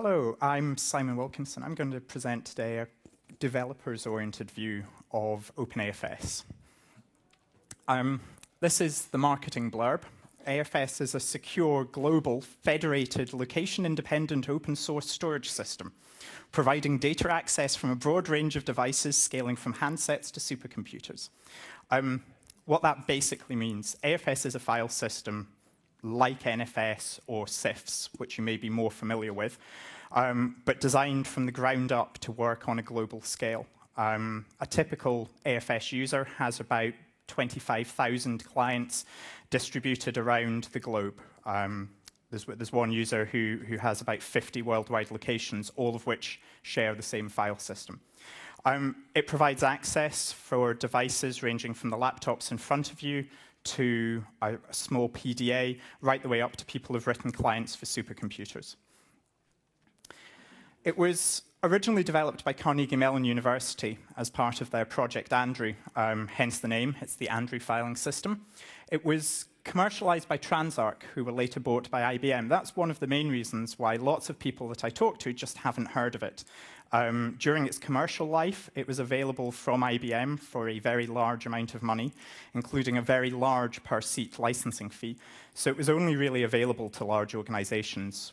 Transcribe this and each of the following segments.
Hello, I'm Simon Wilkinson. I'm going to present today a developers-oriented view of OpenAFS. Um, this is the marketing blurb. AFS is a secure, global, federated, location-independent open source storage system, providing data access from a broad range of devices scaling from handsets to supercomputers. Um, what that basically means, AFS is a file system like NFS or CIFS, which you may be more familiar with, um, but designed from the ground up to work on a global scale. Um, a typical AFS user has about 25,000 clients distributed around the globe. Um, there's, there's, one user who, who has about 50 worldwide locations, all of which share the same file system. Um, it provides access for devices ranging from the laptops in front of you to a, a small PDA, right the way up to people who've written clients for supercomputers. It was originally developed by Carnegie Mellon University as part of their Project Andrew, um, hence the name. It's the Andrew filing system. It was commercialized by Transarc, who were later bought by IBM. That's one of the main reasons why lots of people that I talk to just haven't heard of it. Um, during its commercial life, it was available from IBM for a very large amount of money, including a very large per seat licensing fee. So it was only really available to large organizations.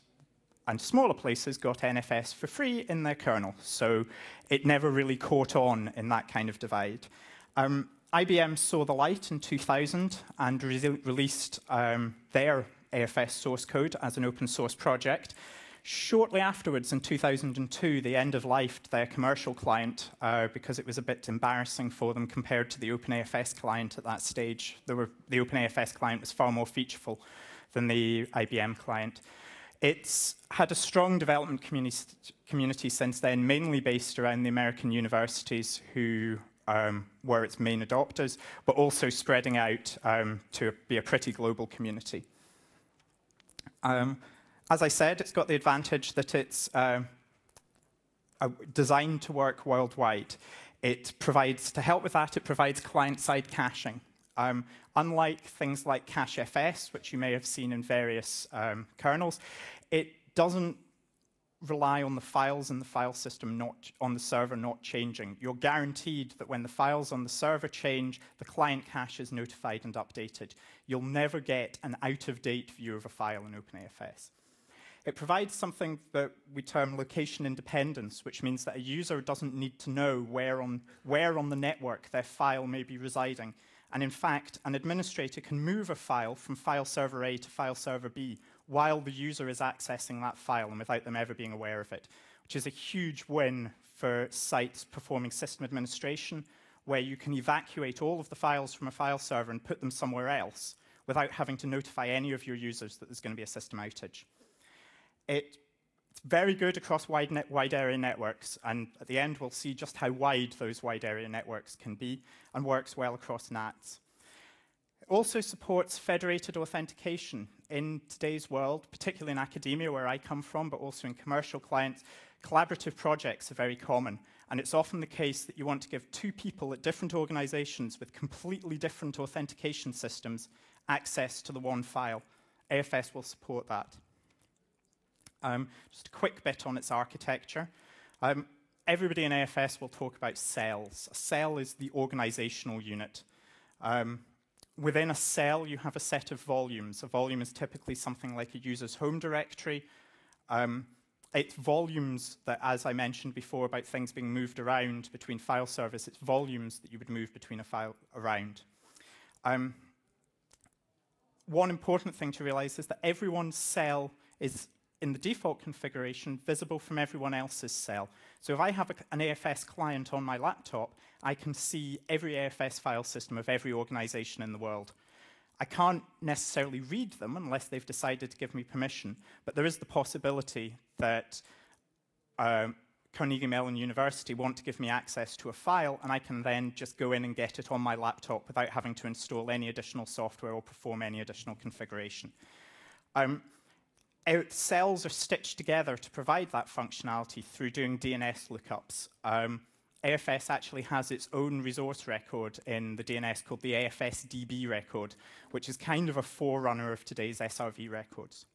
And smaller places got NFS for free in their kernel. So it never really caught on in that kind of divide. Um, IBM saw the light in 2000 and re released um, their AFS source code as an open source project. Shortly afterwards, in 2002, they end of life to their commercial client uh, because it was a bit embarrassing for them compared to the OpenAFS client at that stage. Were, the OpenAFS client was far more featureful than the IBM client. It's had a strong development communi community since then, mainly based around the American universities who um, were its main adopters, but also spreading out um, to be a pretty global community. Um, as I said, it's got the advantage that it's uh, designed to work worldwide. It provides, to help with that, it provides client-side caching. Um, unlike things like CacheFS, which you may have seen in various um, kernels, it doesn't rely on the files in the file system not on the server not changing. You're guaranteed that when the files on the server change, the client cache is notified and updated. You'll never get an out-of-date view of a file in OpenAFS. It provides something that we term location independence, which means that a user doesn't need to know where on, where on the network their file may be residing. And in fact, an administrator can move a file from file server A to file server B while the user is accessing that file and without them ever being aware of it, which is a huge win for sites performing system administration, where you can evacuate all of the files from a file server and put them somewhere else without having to notify any of your users that there's going to be a system outage. It, very good across wide, net, wide area networks, and at the end we'll see just how wide those wide area networks can be and works well across NATs. It also supports federated authentication. In today's world, particularly in academia where I come from, but also in commercial clients, collaborative projects are very common. And it's often the case that you want to give two people at different organizations with completely different authentication systems access to the one file. AFS will support that. Um, just a quick bit on its architecture. Um, everybody in AFS will talk about cells. A cell is the organizational unit. Um, within a cell, you have a set of volumes. A volume is typically something like a user's home directory. Um, it's volumes that, as I mentioned before about things being moved around between file servers, it's volumes that you would move between a file around. Um, one important thing to realize is that everyone's cell is in the default configuration visible from everyone else's cell. So if I have a, an AFS client on my laptop, I can see every AFS file system of every organization in the world. I can't necessarily read them unless they've decided to give me permission, but there is the possibility that um, Carnegie Mellon University want to give me access to a file, and I can then just go in and get it on my laptop without having to install any additional software or perform any additional configuration. Um, our cells are stitched together to provide that functionality through doing DNS lookups. Um, AFS actually has its own resource record in the DNS called the AFSDB record, which is kind of a forerunner of today's SRV records.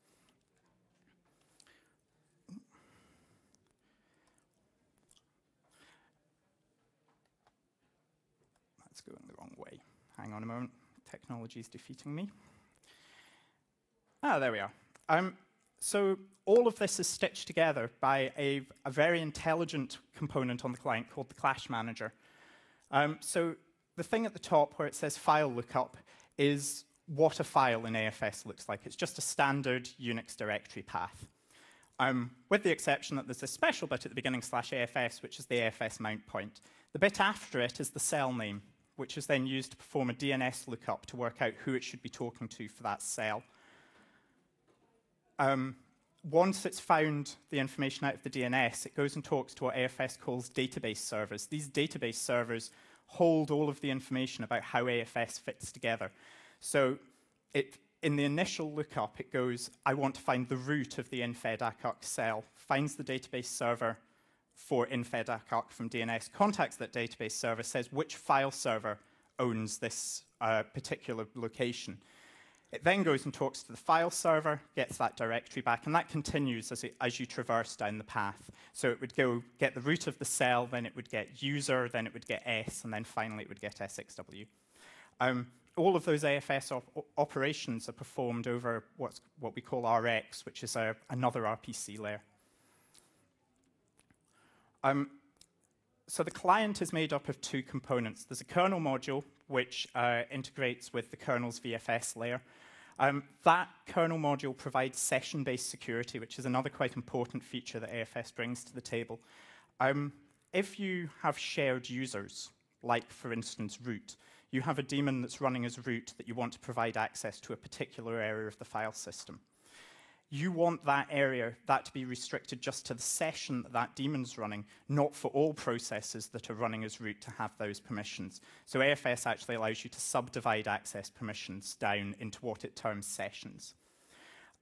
That's going the wrong way. Hang on a moment. Technology is defeating me. Ah, there we are. Um, so all of this is stitched together by a, a, very intelligent component on the client called the Cache Manager. Um, so the thing at the top where it says file lookup is what a file in AFS looks like. It's just a standard Unix directory path. Um, with the exception that there's a special bit at the beginning slash AFS, which is the AFS mount point. The bit after it is the cell name, which is then used to perform a DNS lookup to work out who it should be talking to for that cell. Um, once it's found the information out of the DNS, it goes and talks to what AFS calls database servers. These database servers hold all of the information about how AFS fits together. So it in the initial lookup, it goes, I want to find the root of the infed cell, finds the database server for infed from DNS, contacts that database server, says which file server owns this uh, particular location. It then goes and talks to the file server, gets that directory back, and that continues as, it, as you traverse down the path. So it would go get the root of the cell, then it would get user, then it would get S, and then finally it would get SXW. Um, all of those AFS op operations are performed over what's, what we call RX, which is a, another RPC layer. Um, so the client is made up of two components. There's a kernel module, which uh, integrates with the kernel's VFS layer. Um, that kernel module provides session-based security, which is another quite important feature that AFS brings to the table. Um, if you have shared users, like, for instance, root, you have a daemon that's running as root that you want to provide access to a particular area of the file system. You want that area, that to be restricted just to the session that that daemon's running, not for all processes that are running as root to have those permissions. So AFS actually allows you to subdivide access permissions down into what it terms sessions.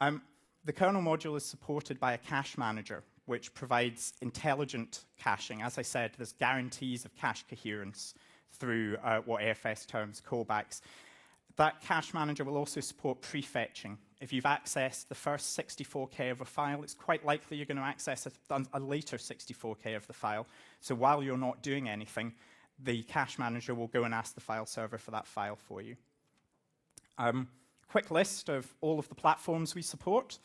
Um, the kernel module is supported by a cache manager, which provides intelligent caching. As I said, there's guarantees of cache coherence through uh, what AFS terms callbacks. That cache manager will also support prefetching. If you've accessed the first 64K of a file, it's quite likely you're going to access a, a later 64K of the file. So while you're not doing anything, the cache manager will go and ask the file server for that file for you. Um, quick list of all of the platforms we support.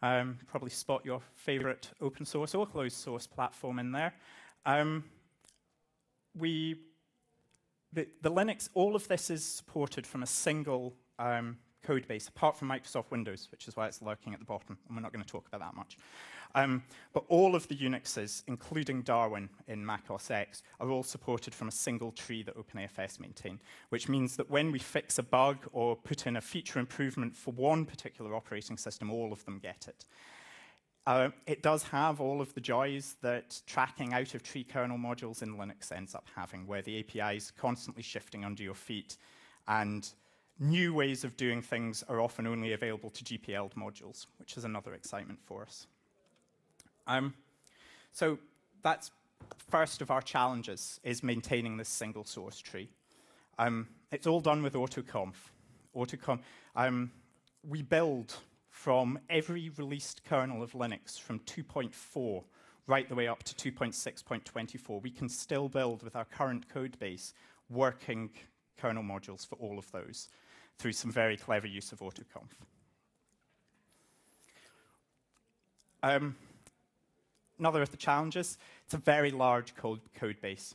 Um, probably spot your favorite open source or closed source platform in there. Um, we the, the, Linux, all of this is supported from a single um, code base, apart from Microsoft Windows, which is why it's lurking at the bottom, and we're not going to talk about that much. Um, but all of the Unixes, including Darwin in Mac OS X, are all supported from a single tree that OpenAFS maintain, which means that when we fix a bug or put in a feature improvement for one particular operating system, all of them get it. Uh, it does have all of the joys that tracking out of tree kernel modules in Linux ends up having, where the API is constantly shifting under your feet, and new ways of doing things are often only available to GPL modules, which is another excitement for us. Um, so that's first of our challenges, is maintaining this single source tree. Um, it's all done with AutoConf. AutoConf, um, we build from every released kernel of Linux from 2.4 right the way up to 2.6.24. We can still build with our current code base working kernel modules for all of those through some very clever use of AutoConf. Um, another of the challenges, it's a very large code, code base.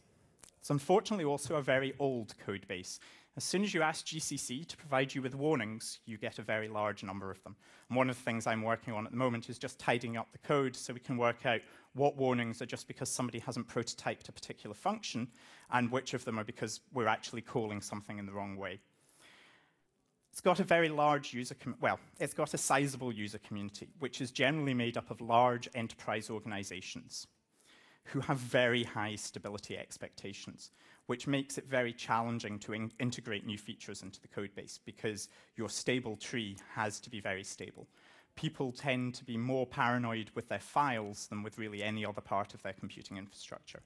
It's unfortunately also a very old code base. As soon as you ask GCC to provide you with warnings, you get a very large number of them. And one of the things I'm working on at the moment is just tidying up the code so we can work out what warnings are just because somebody hasn't prototyped a particular function, and which of them are because we're actually calling something in the wrong way. It's got a very large user, well, it's got a sizable user community, which is generally made up of large enterprise organizations who have very high stability expectations which makes it very challenging to in integrate new features into the code base because your stable tree has to be very stable. People tend to be more paranoid with their files than with really any other part of their computing infrastructure.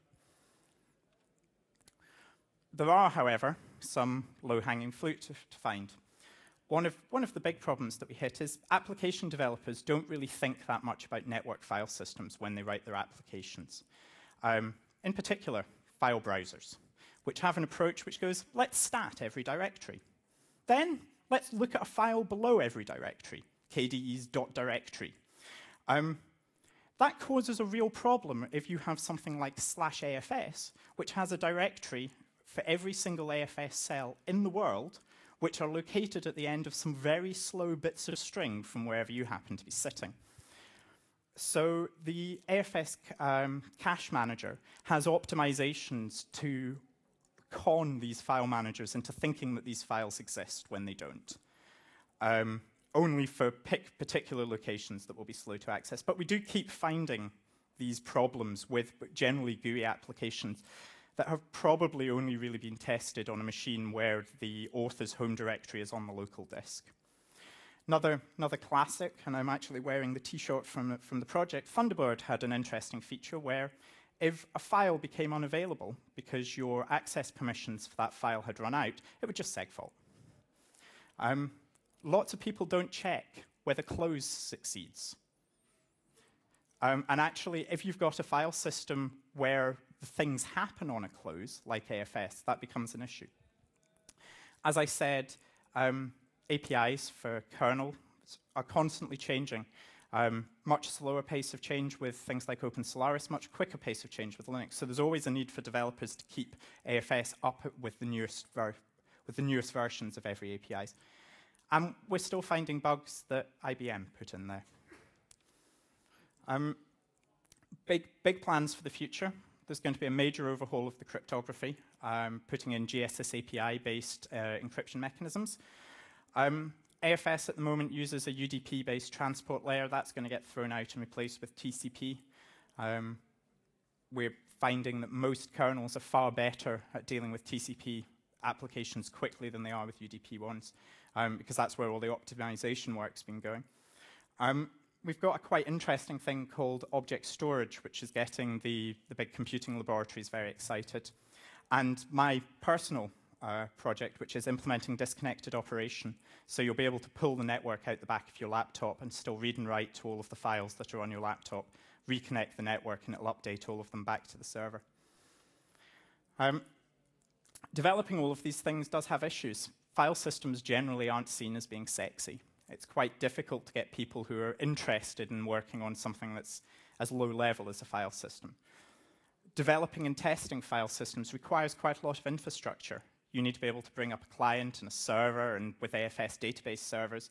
There are, however, some low-hanging fruit to, to find. One of, one of the big problems that we hit is application developers don't really think that much about network file systems when they write their applications. Um, in particular, file browsers which have an approach which goes, let's stat every directory. Then let's look at a file below every directory, KDE's directory. Um, that causes a real problem if you have something like slash AFS, which has a directory for every single AFS cell in the world, which are located at the end of some very slow bits of string from wherever you happen to be sitting. So the AFS um, cache manager has optimizations to con these file managers into thinking that these files exist when they don't. Um, only for pick particular locations that will be slow to access. But we do keep finding these problems with generally GUI applications that have probably only really been tested on a machine where the author's home directory is on the local disk. Another, another classic, and I'm actually wearing the t-shirt from, from the project, Thunderbird had an interesting feature where if a file became unavailable because your access permissions for that file had run out, it would just segfault. Um, lots of people don't check whether close succeeds. Um, and actually, if you've got a file system where things happen on a close, like AFS, that becomes an issue. As I said, um, APIs for kernel are constantly changing. Um, much slower pace of change with things like Open Solaris, much quicker pace of change with Linux. So there's always a need for developers to keep AFS up with the newest, with the newest versions of every APIs. And we're still finding bugs that IBM put in there. Um, big, big plans for the future. There's going to be a major overhaul of the cryptography, um, putting in GSS API-based uh, encryption mechanisms. Um, AFS at the moment uses a UDP-based transport layer. That's going to get thrown out and replaced with TCP. Um, we're finding that most kernels are far better at dealing with TCP applications quickly than they are with UDP ones um, because that's where all the optimization work's been going. Um, we've got a quite interesting thing called object storage, which is getting the, the big computing laboratories very excited. And my personal uh, project, which is implementing disconnected operation. So you'll be able to pull the network out the back of your laptop and still read and write to all of the files that are on your laptop, reconnect the network, and it'll update all of them back to the server. Um, developing all of these things does have issues file systems generally aren't seen as being sexy. It's quite difficult to get people who are interested in working on something that's as low level as a file system. Developing and testing file systems requires quite a lot of infrastructure. You need to be able to bring up a client and a server, and with AFS database servers.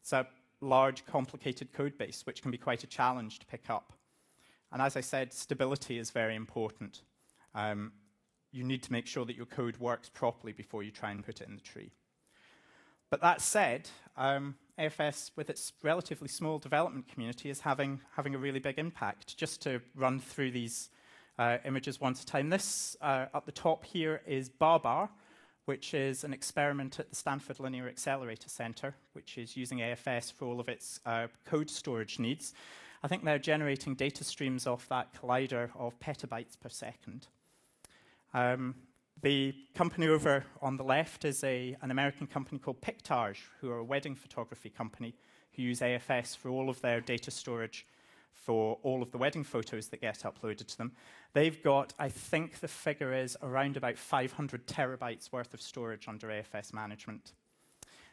It's a large, complicated code base, which can be quite a challenge to pick up. And as I said, stability is very important. Um, you need to make sure that your code works properly before you try and put it in the tree. But that said, um, AFS, with its relatively small development community, is having, having a really big impact. Just to run through these uh, images one at a time. This uh, up the top here is Babar, which is an experiment at the Stanford Linear Accelerator Center, which is using AFS for all of its uh, code storage needs. I think they're generating data streams off that collider of petabytes per second. Um, the company over on the left is a, an American company called Pictage, who are a wedding photography company who use AFS for all of their data storage for all of the wedding photos that get uploaded to them. They've got, I think the figure is around about 500 terabytes worth of storage under AFS management.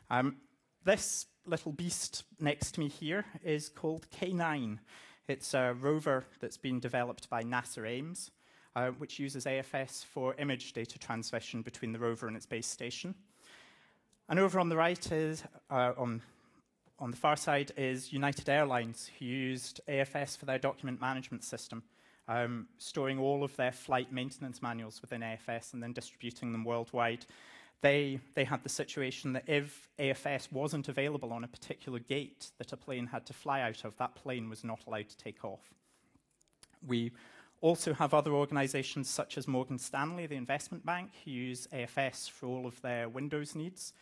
Um, this little beast next to me here is called K9. It's a rover that's been developed by NASA Ames uh, which uses AFS for image data transmission between the rover and its base station. And over on the right is, uh, on, on the far side, is United Airlines, who used AFS for their document management system, um, storing all of their flight maintenance manuals within AFS and then distributing them worldwide. They, they had the situation that if AFS wasn't available on a particular gate that a plane had to fly out of, that plane was not allowed to take off. We also have other organizations such as Morgan Stanley, the investment bank, who use AFS for all of their Windows needs.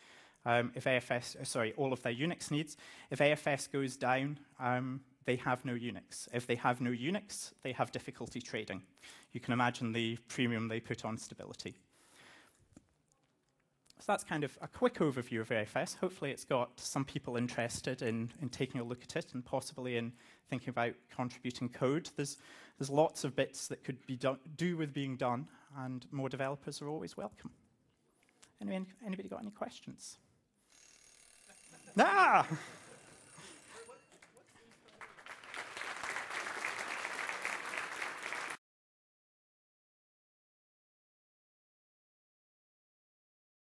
Um, if AFS, uh, sorry, all of their Unix needs. If AFS goes down, um, they have no Unix. If they have no Unix, they have difficulty trading. You can imagine the premium they put on stability. So that's kind of a quick overview of AFS. Hopefully, it's got some people interested in, in taking a look at it and possibly in thinking about contributing code. There's, there's lots of bits that could be do, do with being done, and more developers are always welcome. Anybody got any questions? Ah!